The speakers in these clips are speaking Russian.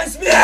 Встань смерть!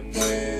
and when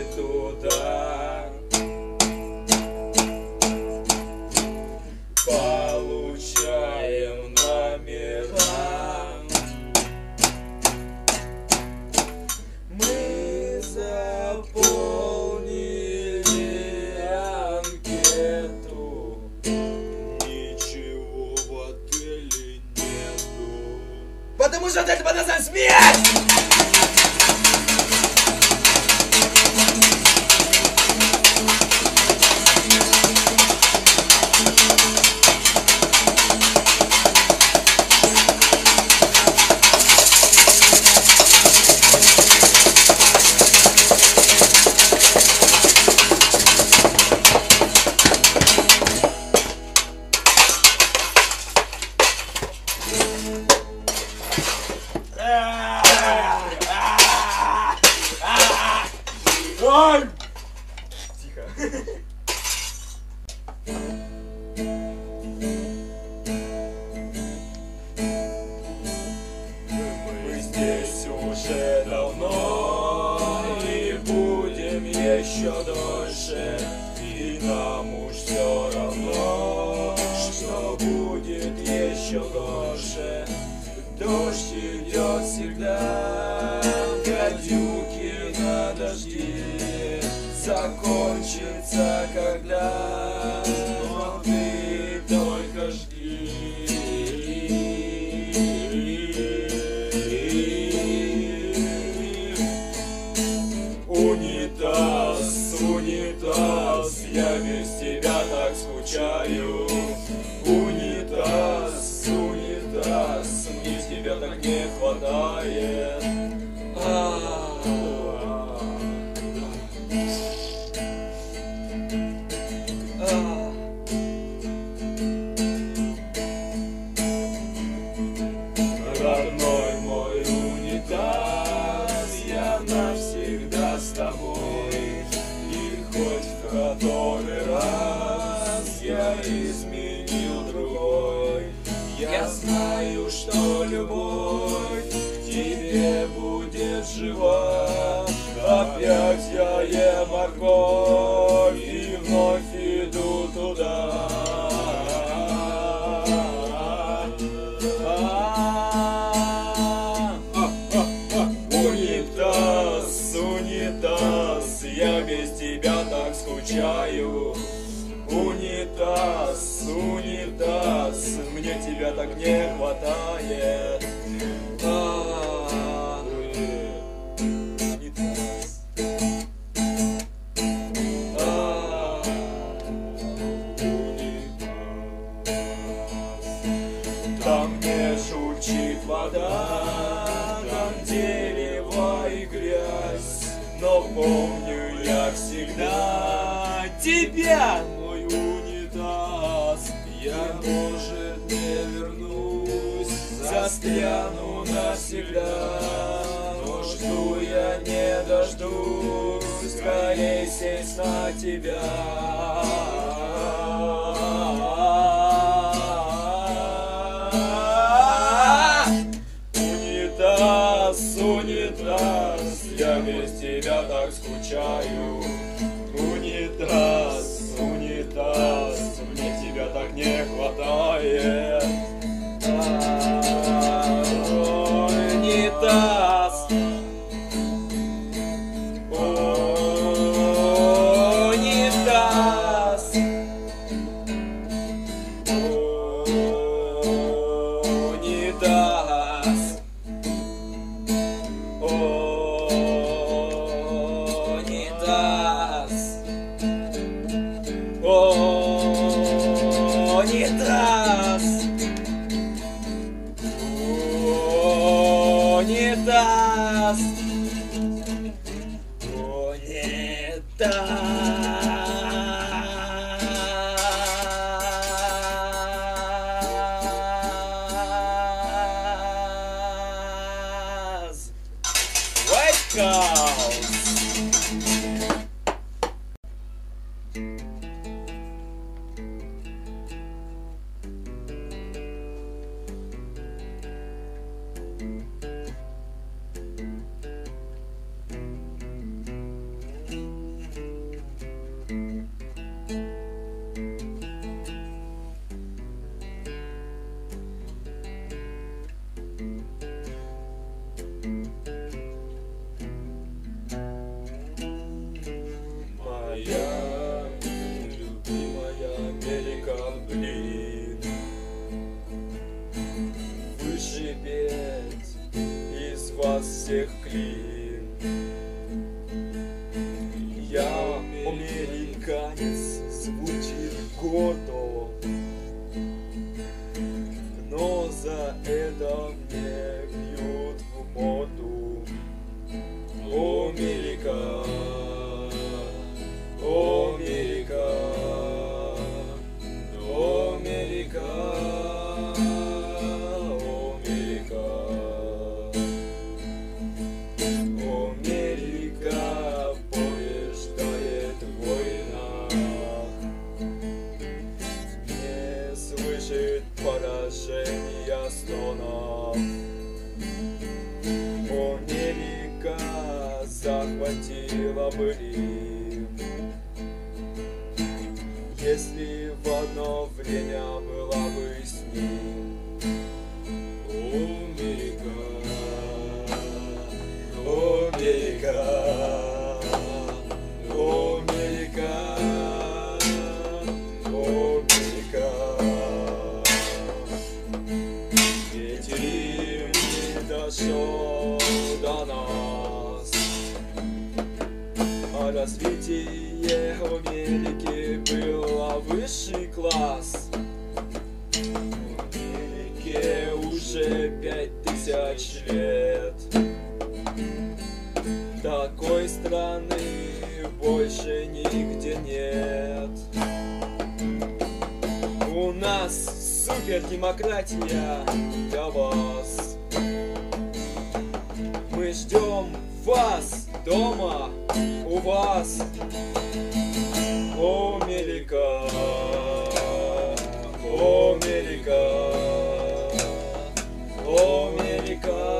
тебя мой унитаз. Я, может, не вернусь, застряну навсегда. Но жду я не дождусь, скорее сесть на тебя. унитаз, унитаз, я без тебя так скучаю раз унитаз, мне тебя так не хватает. А, унитаз. Развитие Америки было высший класс. В Америке уже пять тысяч лет. Такой страны больше нигде нет. У нас супер демократия для вас. Мы ждем вас дома вас, о Америка, о Америка, о Америка.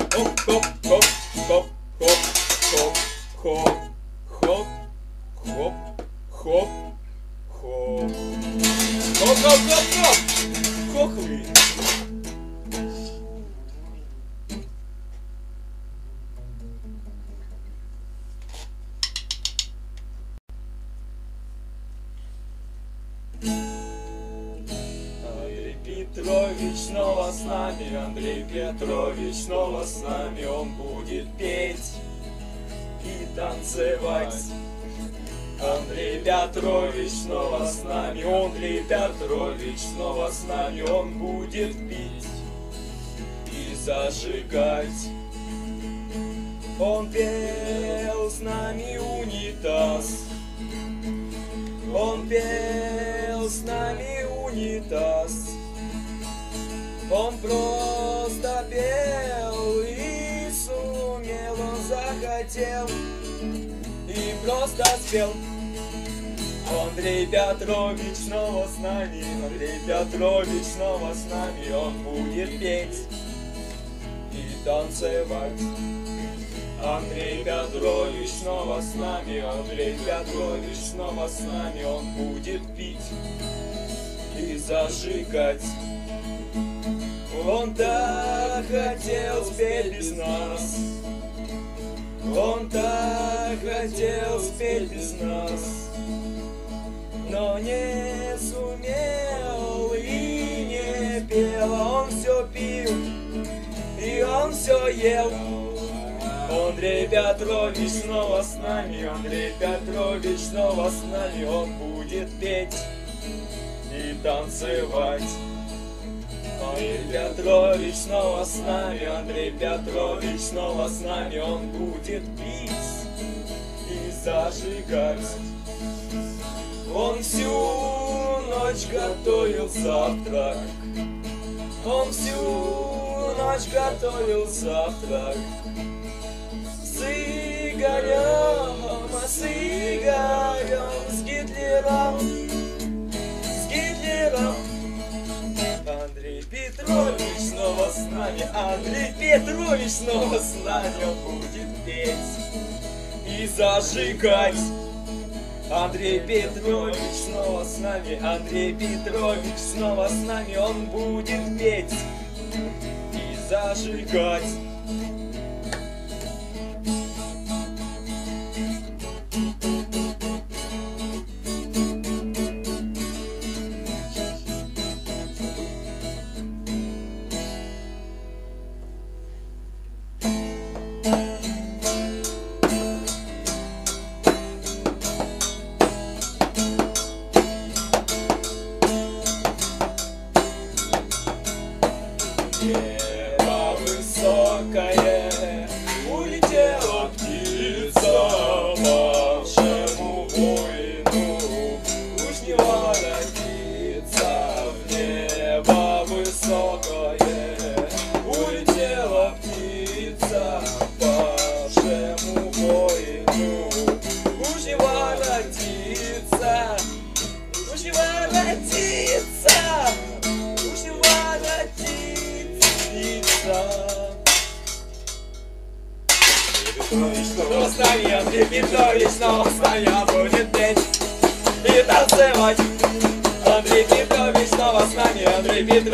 Петрович снова с нами, он будет пить и зажигать. Он пел с нами унитаз, он пел с нами унитаз. Он просто пел и сумел, он захотел и просто спел. Андрей Петрович снова с нами, Андрей Петрович снова с нами, он будет петь и танцевать. Андрей Петрович снова с нами, Андрей Петрович снова с нами, он будет пить и зажигать. Он так хотел спеть без нас, он так хотел спеть без нас, но не сумел и не пел, он все пил и он все ел. Андрей Петрович снова с нами, Андрей Петрович снова с нами, он будет петь и танцевать. Андрей Петрович снова с нами, Андрей Петрович снова с нами, он будет пить и зажигать. Он всю ночь готовил завтрак, он всю ночь готовил завтрак. С Игорем, с Игорем, с Гитлером, с Гитлером. Андрей Петрович снова с нами, Андрей Петрович снова с нами, он будет петь и зажигать. Андрей Петрович снова с нами, Андрей Петрович снова с нами, он будет петь и зажигать. Yeah.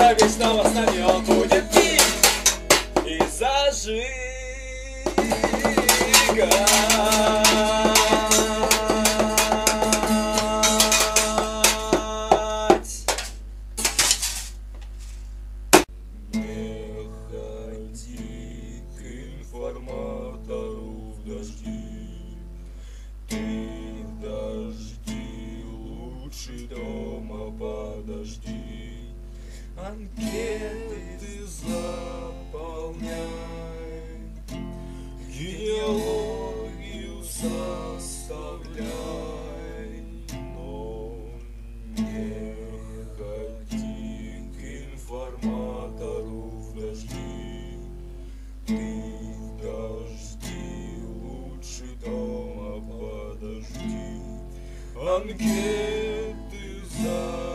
Андрей Петрович снова can get.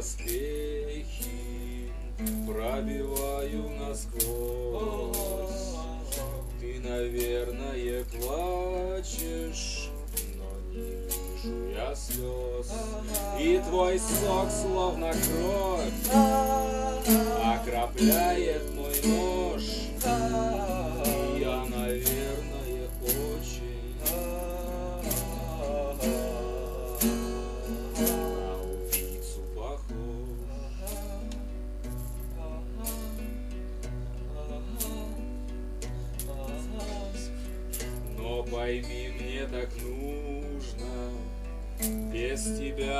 доспехи пробиваю насквозь. Ты, наверное, плачешь, но не вижу я слез. И твой сок, словно кровь, окропляет мой мозг.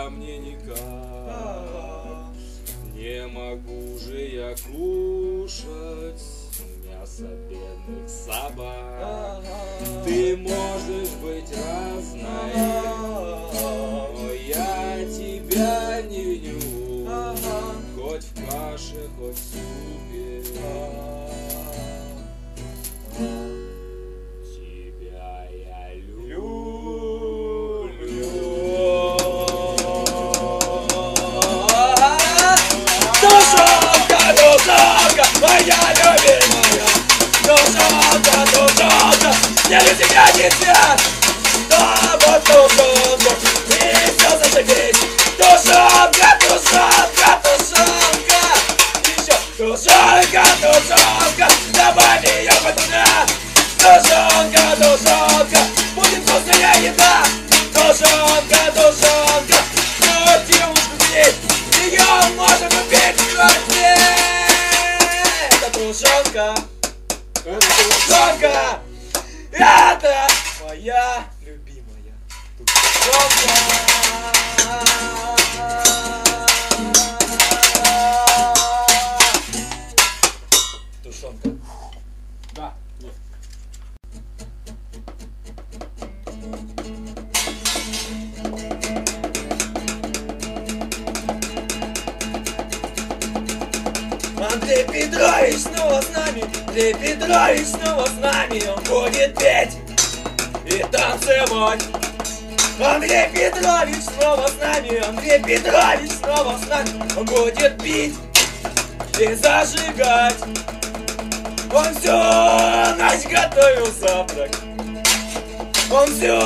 мне никак. Не могу же я кушать мясо бедных собак. Ты можешь сняли тебя не снят Да, вот душу, душу, и все зашибись Душонка, душонка, душонка. Еще душонка, душонка. Добавь ее под меня Душонка, душонка. Будет вкусная еда. Душонка Тушенка. Да. Андрей Петрович снова с нами, Андрей Петрович снова с нами, он будет петь и танцевать. Андрей Петрович снова с нами, Андрей Петрович снова с нами. Он будет пить и зажигать. Он всю ночь готовил завтрак. Он всю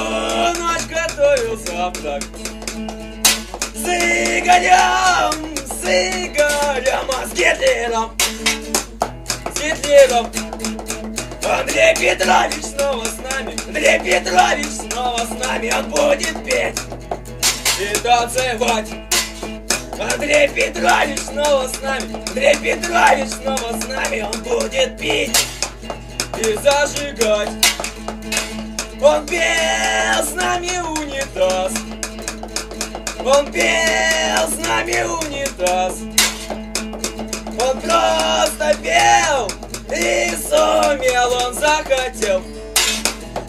ночь готовил завтрак. С Игорем, с Игорем, а с Гитлером, с Гитлером. Андрей Петрович снова нами. Андрей Петрович снова с нами Он будет петь. И танцевать. Андрей Петрович снова с нами. Андрей Петрович снова с нами Он будет пить и зажигать. Он пел с нами унитаз. Он пел с нами унитаз. Он просто пел и сумел, он захотел.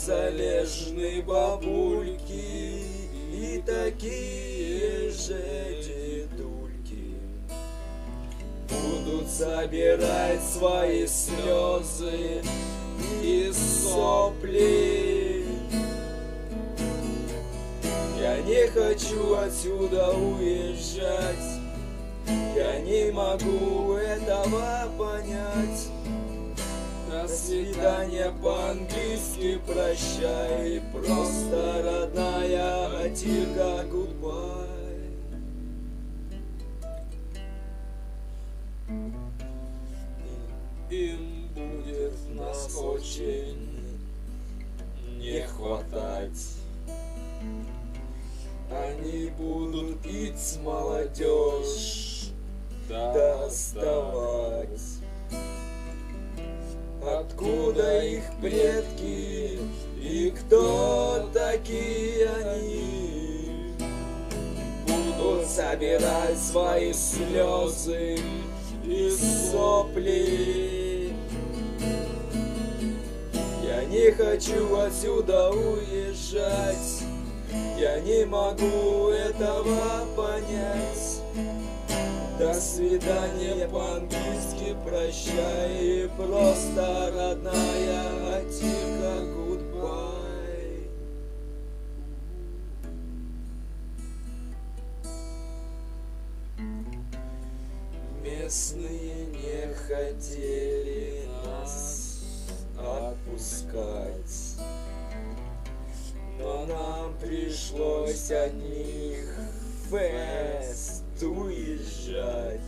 Незалежные бабульки и такие же дедульки. Будут собирать свои слезы и сопли. Я не хочу отсюда уезжать. Я не могу этого понять до свидания по-английски прощай Просто родная тихо goodbye свидания по-английски прощай Просто родная тихо goodbye. Местные не хотели нас отпускать Но нам пришлось от них фест уезжать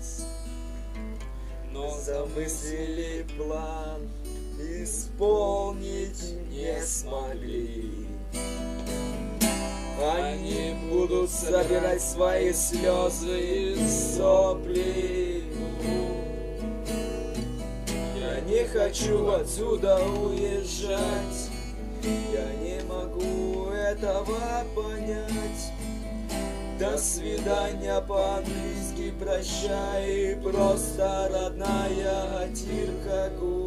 замыслили план Исполнить не смогли. Они будут собирать свои слезы и сопли. Я не хочу отсюда уезжать. Я не могу этого понять. До свидания по-английски прощай Просто родная тирка goodbye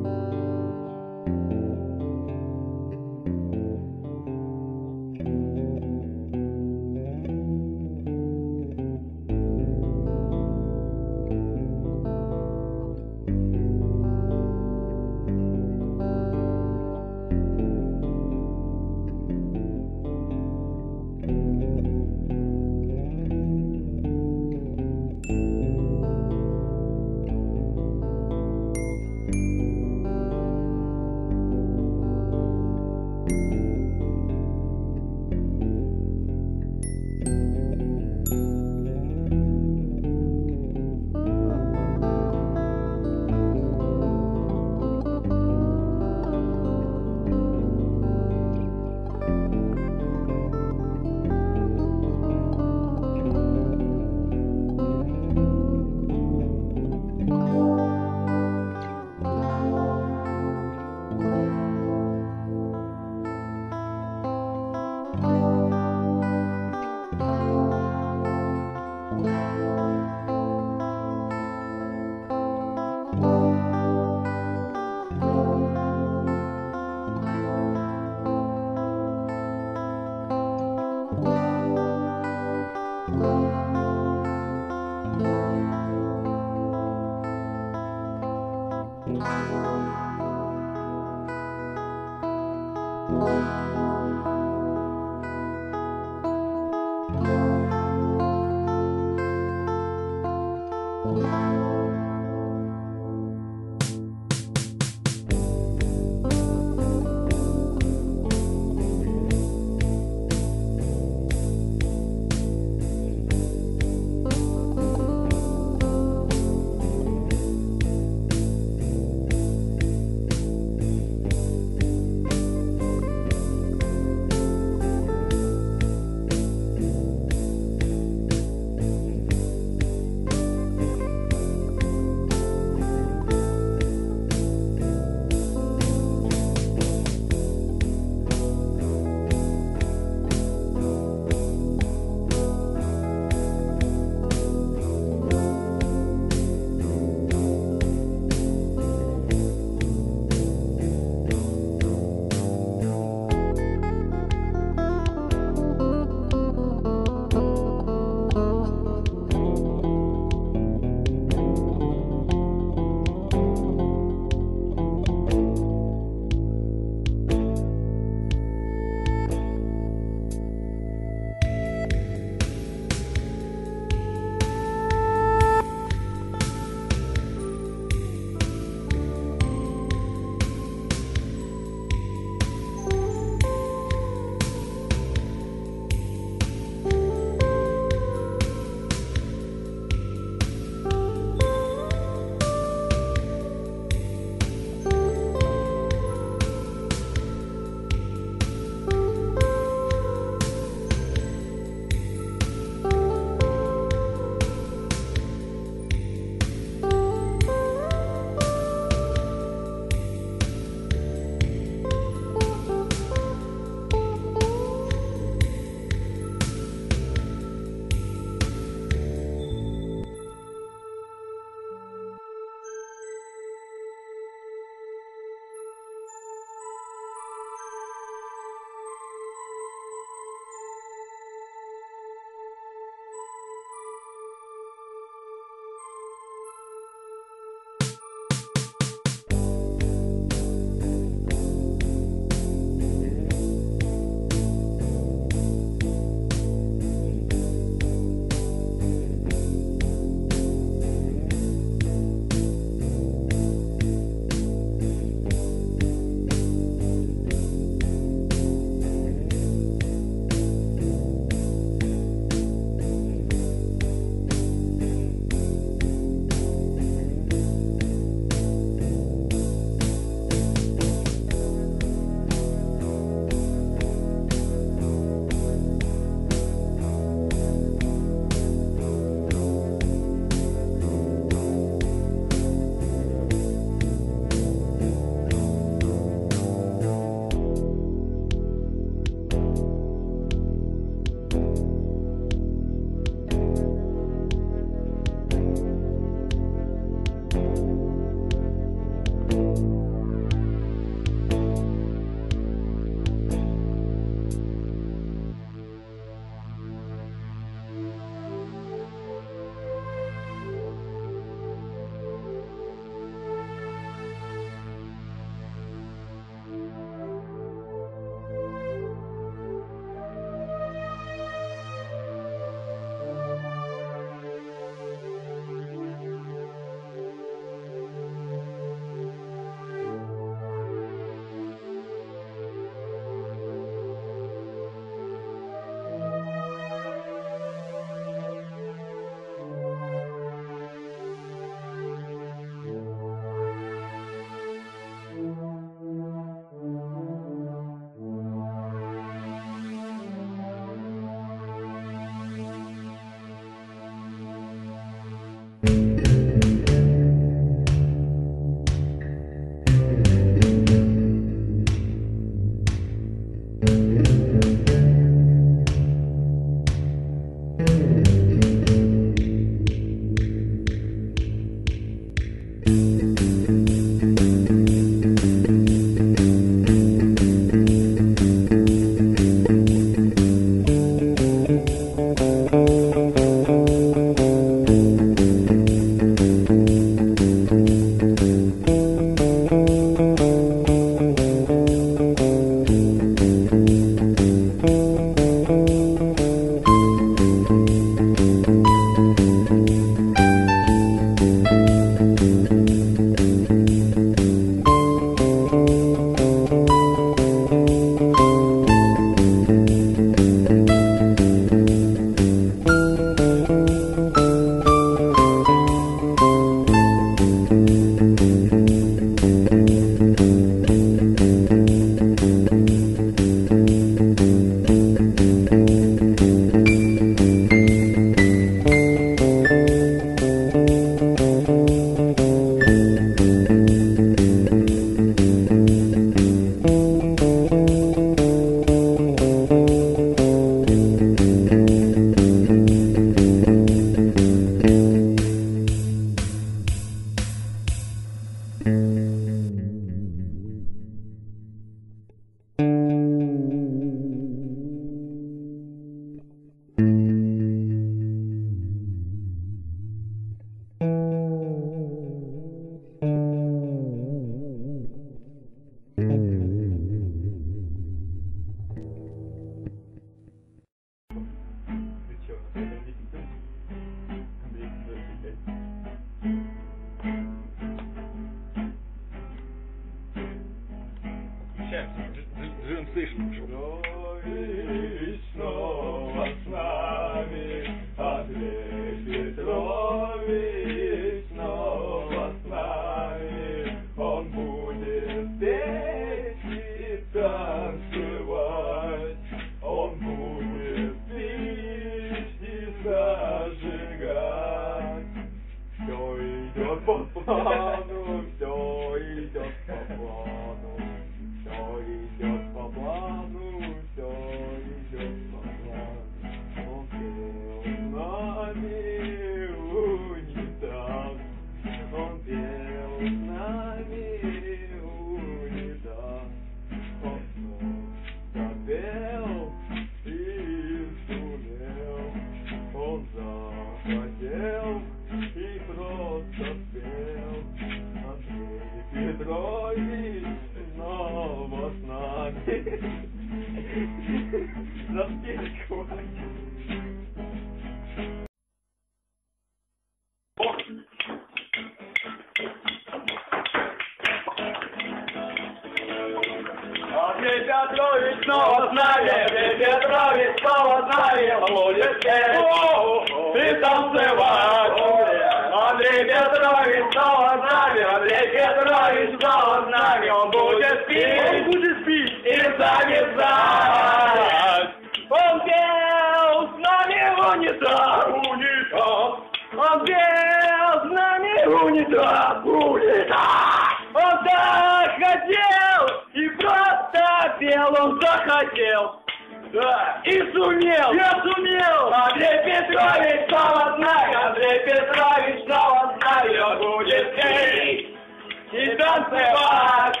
и танцевать.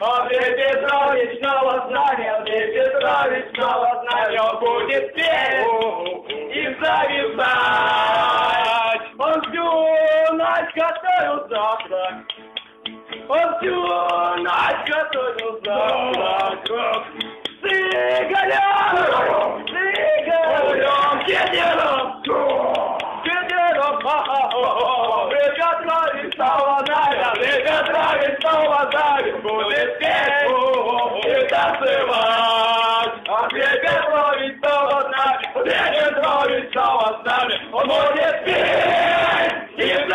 Андрей Петрович нами, он будет петь и завязать. Он всю ночь готовил завтрак, он всю ночь готовил завтрак. Сигарем, сигарем, кедером, кедером, ха-ха-ха, Петрович снова нами, Петрович снова нами, будет петь и танцевать. Андрей Петрович снова с нами, Андрей Петрович снова с нами, он будет петь и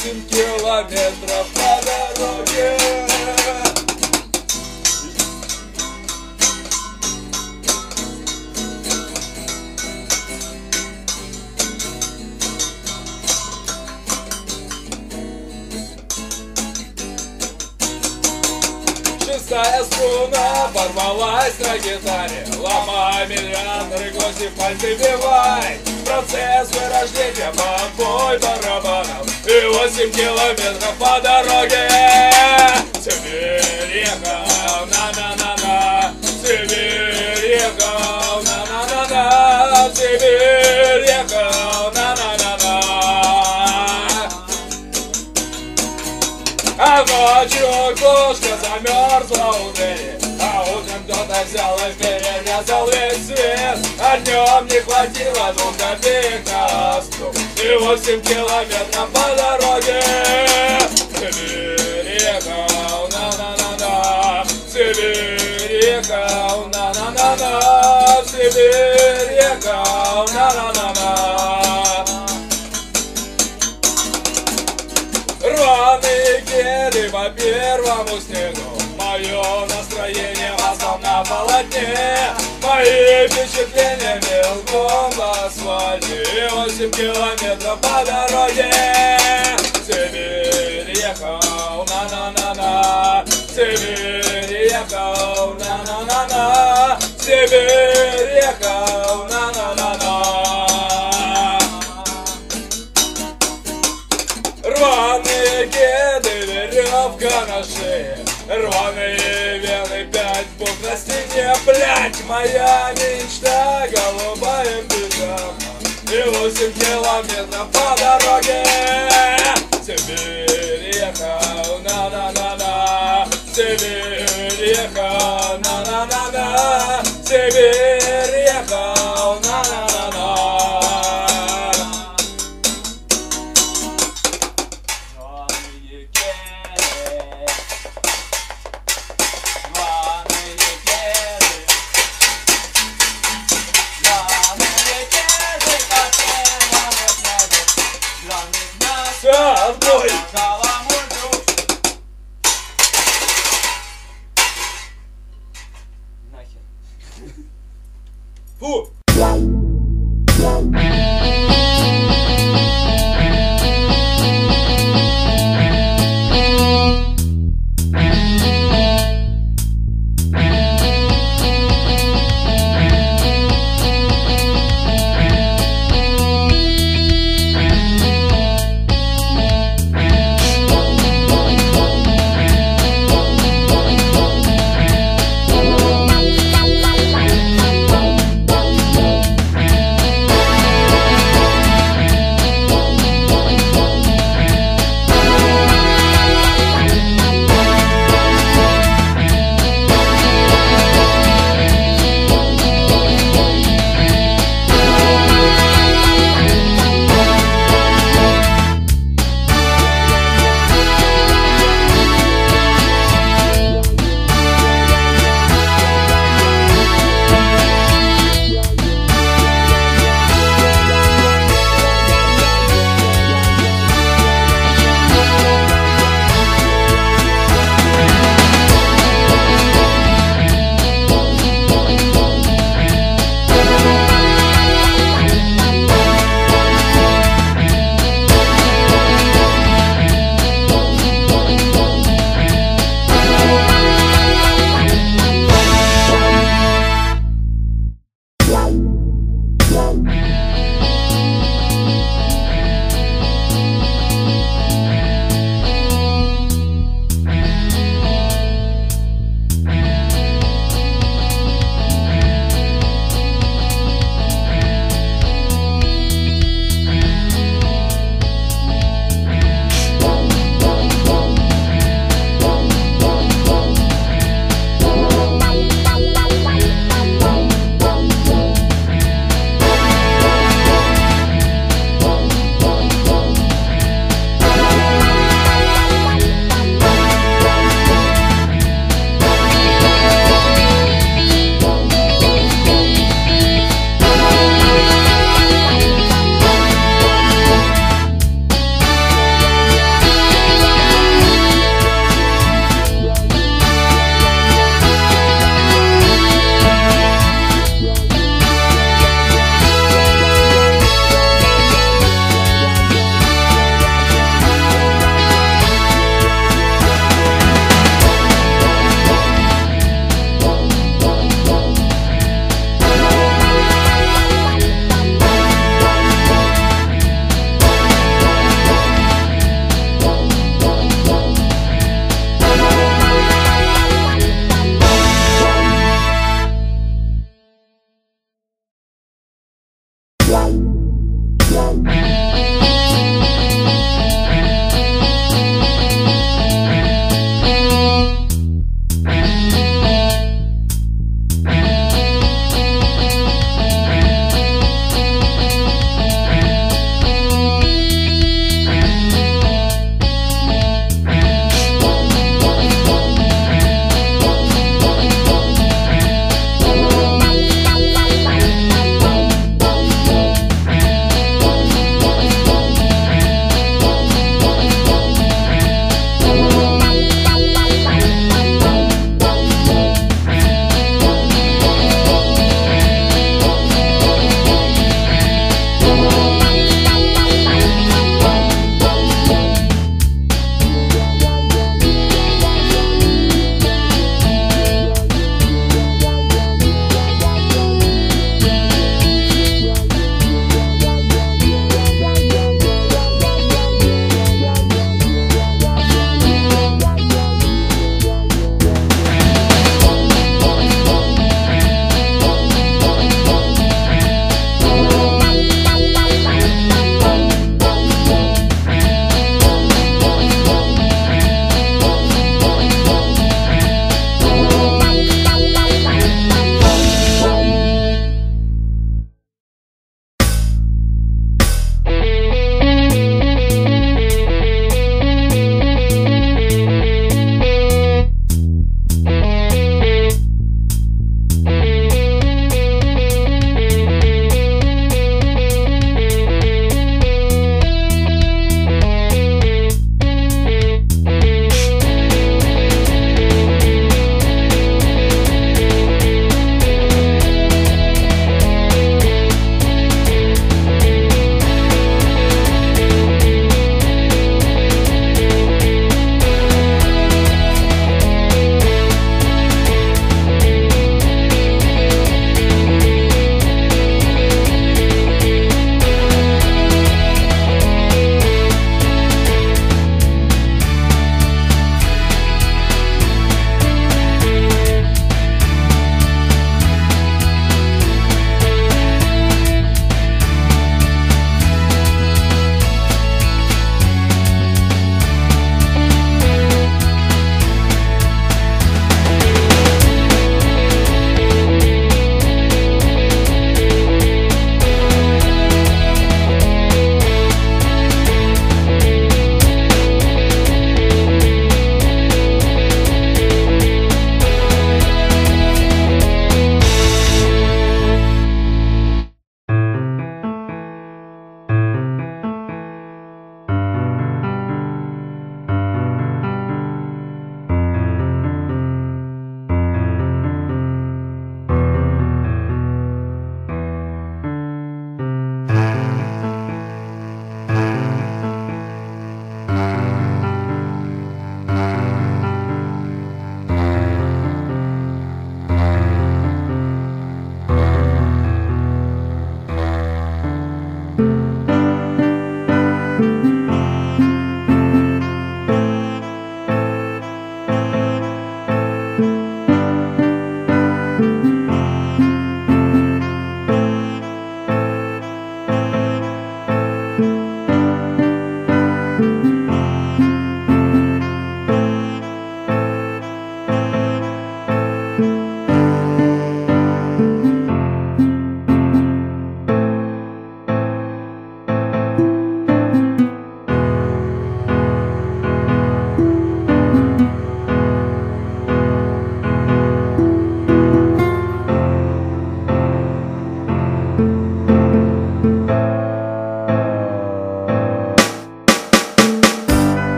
восемь километров по дороге. Шестая струна порвалась на гитаре Ломай миллиарды гости пальцы бивай Процесс вырождения бомбой барабанов И восемь километров по дороге. Сибирь ехал, на-на-на-на. Сибирь ехал, на-на-на-на. Сибирь ехал, на-на-на-на. А ночью кошка замерзла у двери А утром кто-то взял и перерезал весь свет. А не хватило двух копеек на асту. И восемь километров по дороге. Сибирь ехал, на-на-на-на. Сибирь ехал, на-на-на-на. Сибирь ехал, на-на-на-на. Рваные кеды по первому снегу. Мое настроение на полотне. Мои впечатления мелком в асфальте восемь километров по дороге. Сибирь ехал, на-на-на-на. Сибирь ехал, на-на-на-на, Сибирь ехал, на-на-на-на. Рваные кеды, веревка на шее. Рваные вены, на стене Блять, моя мечта, голубая пижама. И восемь километров по дороге. Сибирь ехал, на-на-на-на. Сибирь ехал, на-на-на-на. Сибирь ехал, на-на-на-на